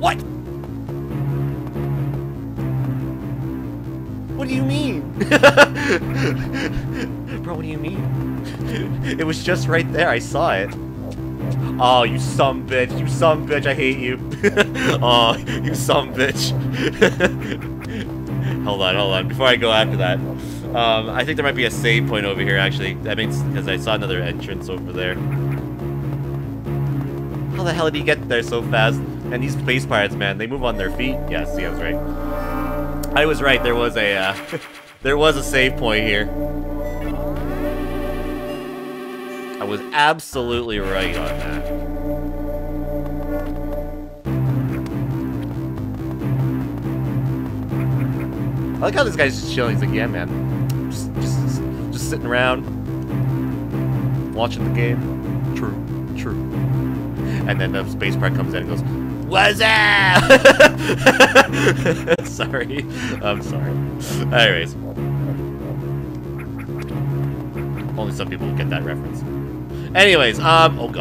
What? What do you mean? Bro, what do you mean? It was just right there, I saw it. Oh, you some bitch, you some bitch, I hate you. oh, you some bitch. hold on, hold on, before I go after that. Um, I think there might be a save point over here, actually. That means, because I saw another entrance over there. How the hell did he get there so fast? And these space pirates, man, they move on their feet. Yeah, see, I was right. I was right, there was a, uh, there was a save point here. I was absolutely right on that. I like how this guy's just chilling. He's like, yeah, man. Just, just, just sitting around, watching the game. True, true. And then the space pirate comes in and goes, What's up? sorry. I'm sorry. Anyways. Only some people get that reference. Anyways, um, oh god.